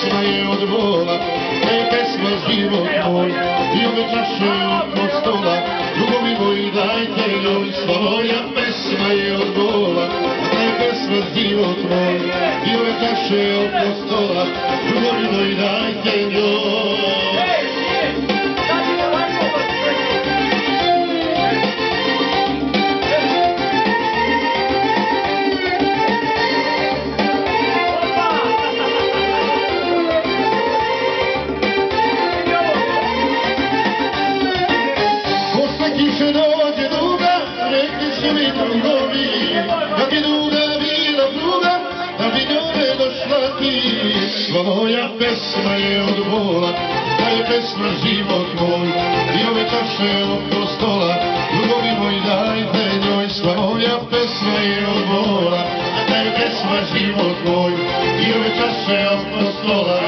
pesma je od vola, da e, pesma život moj, i ove čaše oko stola, drugovi moji dajte joj svoja, pesma je od vola, da je pesma život moj, i ove čaše oko stola, drugovi moji dajte joj. Su mi drugovi, da bi duga bila druga, da bi njome došla ti. Sva moja pesma je od bola, da je pesma život moj, i ove čaše oko stola, drugovi moji dajte njoj. Sva moja pesma je od bola, da je pesma život moj, i ove čaše oko stola,